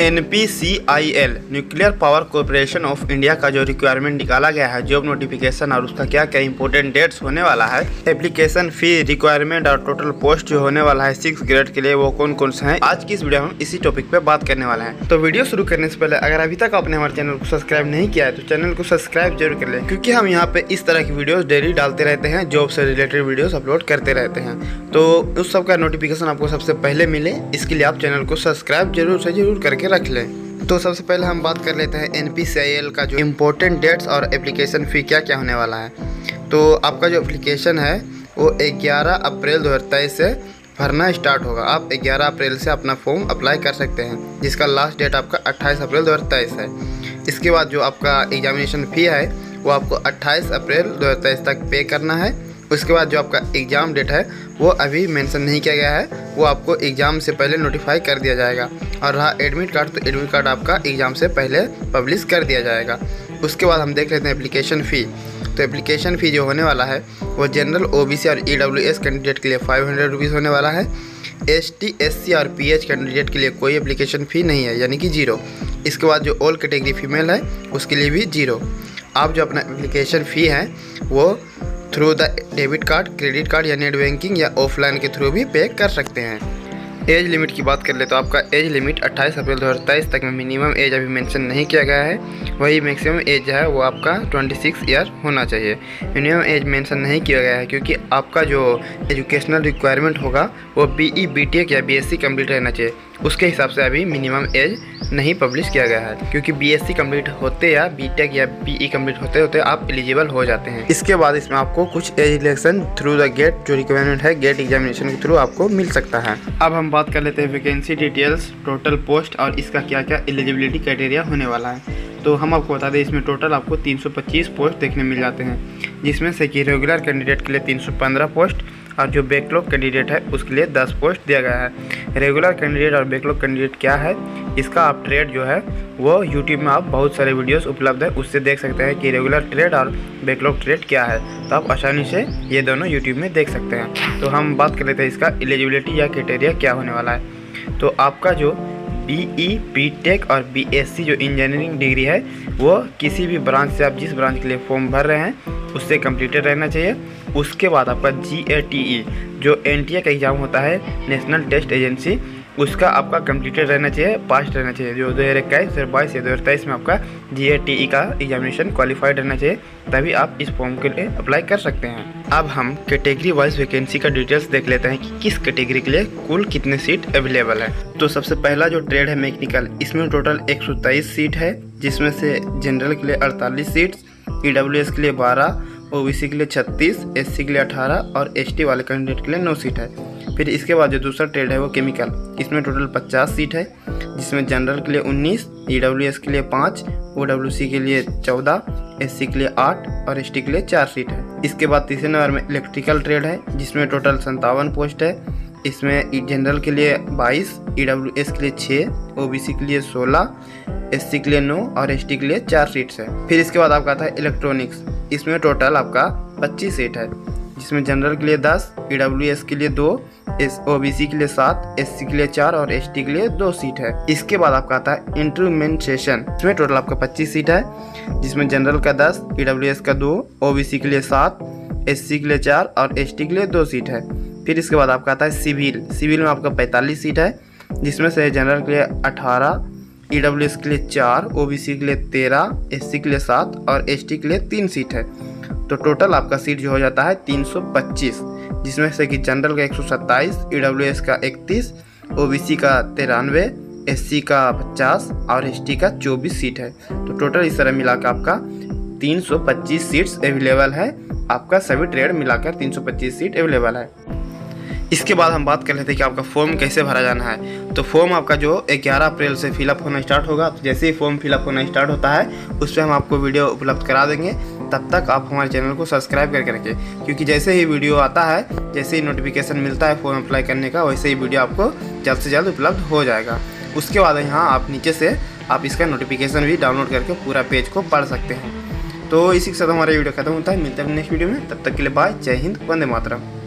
N P C I L nuclear power corporation of India का जो requirement निकाला गया है जॉब नोटिफिकेशन और उसका क्या क्या इंपॉर्टेंट डेट्स होने वाला है एप्लीकेशन फ़ी रिक्वायरमेंट और टोटल पोस्ट जो होने वाला है सिक्स ग्रेड के लिए वो कौन कौन से हैं, आज की इस वीडियो में हम इसी टॉपिक पे बात करने वाले हैं। तो वीडियो शुरू करने से पहले, अगर अभी तक आपने हमारे चैनल को सब्सक्राइब नहीं किया है तो चैनल को सब्सक्राइब ज़रूर कर ले, क्यूँकी हम यहाँ पे इस तरह की वीडियो डेली डालते रहते हैं जॉब से रिलेटेड वीडियो अपलोड करते रहते हैं। तो उस सब का नोटिफिकेशन आपको सबसे पहले मिले, इसके लिए आप चैनल को सब्सक्राइब ज़रूर से ज़रूर करके रख लें। तो सबसे पहले हम बात कर लेते हैं एन का जो इम्पोर्टेंट डेट्स और एप्लीकेशन फ़ी क्या क्या होने वाला है। तो आपका जो एप्लीकेशन है, वो 11 अप्रैल 2023 से भरना स्टार्ट होगा। आप 11 अप्रैल से अपना फॉर्म अप्लाई कर सकते हैं, जिसका लास्ट डेट आपका 28 अप्रैल 2023 है। इसके बाद जो आपका एग्जामिनेशन फ़ी है, वो आपको 28 अप्रैल 2023 तक पे करना है। उसके बाद जो आपका एग्ज़ाम डेट है वो अभी मेंशन नहीं किया गया है। वो आपको एग्ज़ाम से पहले नोटिफाई कर दिया जाएगा। और रहा एडमिट कार्ड तो एडमिट कार्ड आपका एग्ज़ाम से पहले पब्लिश कर दिया जाएगा। उसके बाद हम देख लेते हैं एप्लीकेशन फ़ी तो एप्लीकेशन फ़ी जो होने वाला है, वो जनरल ओबीसी और ई e कैंडिडेट के लिए फाइव हंड्रेड रुपीज़ होने वाला है। एस टी एस सी और पी एच कैंडिडेट के लिए कोई एप्लीकेशन फ़ी नहीं है, यानी कि ज़ीरो इसके बाद जो ऑल कैटेगरी फीमेल है, उसके लिए भी ज़ीरो आप जो अपना एप्लीकेशन फ़ी है, वो through the debit card credit card या नेट बैंकिंग या ऑफलाइन के थ्रू भी पे कर सकते हैं। एज लिमिट की बात कर ले तो आपका एज लिमिट 28 अप्रैल 2023 तक में मिनिमम एज अभी मेंशन नहीं किया गया है। वही मैक्सिमम एज है वो आपका 26 ईयर होना चाहिए। मिनिमम एज मेंशन नहीं किया गया है क्योंकि आपका जो एजुकेशनल रिक्वायरमेंट होगा, वो बी ई बी टेक या बी एस सी कंप्लीट रहना चाहिए। उसके हिसाब से अभी मिनिमम एज नहीं पब्लिश किया गया है। क्योंकि बीएससी कंप्लीट होते या बीटेक या बीई कंप्लीट होते होते आप एलिजिबल हो जाते हैं। इसके बाद इसमें आपको कुछ selection through the GATE जो रिक्वायरमेंट है गेट एग्जामिनेशन के थ्रू आपको मिल सकता है। अब हम बात कर लेते हैं वैकेंसी डिटेल्स टोटल पोस्ट और इसका क्या क्या एलिजिबिलिटी क्राइटेरिया होने वाला है। तो हम आपको बता दें, इसमें टोटल आपको 325 पोस्ट देखने मिल जाते हैं, जिसमें से कि रेगुलर कैंडिडेट के लिए 315 पोस्ट और जो बैकलॉग कैंडिडेट है, उसके लिए 10 पोस्ट दिया गया है। रेगुलर कैंडिडेट और बैकलॉग कैंडिडेट क्या है, इसका आप ट्रेड जो है, वो यूट्यूब में आप बहुत सारे वीडियोस उपलब्ध है, उससे देख सकते हैं कि रेगुलर ट्रेड और बैकलॉग ट्रेड क्या है। तो आप आसानी से ये दोनों यूट्यूब में देख सकते हैं। तो हम बात कर लेते हैं इसका एलिजिबिलिटी या क्राइटेरिया क्या होने वाला है। तो आपका जो बी ई टेक और बी एस सी जो इंजीनियरिंग डिग्री है, वो किसी भी ब्रांच से आप जिस ब्रांच के लिए फॉर्म भर रहे हैं, उससे कम्प्लीटेड रहना चाहिए। उसके बाद आपका ई जो ए का एग्ज़ाम होता है नेशनल टेस्ट एजेंसी उसका आपका कंप्लीटेड रहना चाहिए पास रहना चाहिए। जो दो हज़ार इक्कीस दो बाईस या दो हज़ार तेईस में आपका जी टी ई का एग्जामिनेशन क्वालिफाइड रहना चाहिए तभी आप इस फॉर्म के लिए अप्लाई कर सकते हैं। अब हम कैटेगरी वाइज वैकेंसी का डिटेल्स देख लेते हैं कि किस कैटेगरी के लिए कुल कितने सीट अवेलेबल है। तो सबसे पहला जो ट्रेड है मैकेनिकल इसमें टोटल एक सौ तेईस सीट है जिसमें से जनरल के लिए अड़तालीस सीट ई के लिए बारह ओबीसी के लिए 36, एससी के लिए 18 और एसटी वाले कैंडिडेट के लिए नौ सीट है। फिर इसके बाद जो दूसरा ट्रेड है वो केमिकल इसमें टोटल 50 सीट है जिसमें जनरल के लिए 19, ईडब्ल्यूएस के लिए 5, ओडब्ल्यूसी के लिए 14, एससी के लिए 8 और एसटी के लिए 4 सीट है इसके बाद तीसरे नंबर में इलेक्ट्रिकल ट्रेड है जिसमें टोटल संतावन पोस्ट है इसमें जनरल के लिए 22, ईडब्ल्यूएस के लिए 6, ओबीसी के लिए 16, एससी के लिए 9 और एसटी के लिए 4 सीट्स है फिर इसके बाद आपका आता है इलेक्ट्रॉनिक्स इसमें टोटल आपका 25 सीट है जिसमें जनरल के लिए 10, ई के लिए एस ओ बी सी के लिए सात एस सी के लिए चार और एस टी के लिए दो सीट है इसके बाद आपका आता है इंटरमेंटेशन इसमें टोटल आपका 25 सीट है जिसमें जनरल का 10, ई डब्ल्यू एस का दो ओ बी सी के लिए सात एस सी के लिए चार और एस टी के लिए दो सीट है फिर इसके बाद आपका आता है सिविल सिविल में आपका पैंतालीस सीट है जिसमें से जनरल के लिए अठारह ई के लिए चार ओ के लिए तेरह एस के लिए सात और एसटी के लिए तीन सीट है तो टोटल आपका सीट जो हो जाता है 325 जिसमें से कि जनरल का 127, ईडब्ल्यूएस का 31, ओबीसी का तिरानवे एस का 50 और एस का 24 सीट है। तो टोटल इस तरह मिलाकर आपका 325 सीट्स अवेलेबल है। आपका सभी ट्रेड मिलाकर 325 सीट अवेलेबल है। इसके बाद हम बात कर लेते हैं कि आपका फॉर्म कैसे भरा जाना है। तो फॉर्म आपका जो 11 अप्रैल से फिलअप होना स्टार्ट होगा। तो जैसे ही फॉर्म फिलअप होना स्टार्ट होता है उस पर हम आपको वीडियो उपलब्ध करा देंगे। तब तक आप हमारे चैनल को सब्सक्राइब करके रखें क्योंकि जैसे ही वीडियो आता है, जैसे ही नोटिफिकेशन मिलता है फॉर्म अप्लाई करने का, वैसे ही वीडियो आपको जल्द से जल्द उपलब्ध हो जाएगा। उसके बाद यहाँ आप नीचे से आप इसका नोटिफिकेशन भी डाउनलोड करके पूरा पेज को पढ़ सकते हैं। तो इसी के साथ हमारा वीडियो खत्म होता है। मिलते हैं नेक्स्ट वीडियो में। तब तक के लिए बाय जय हिंद। वंदे मातरम।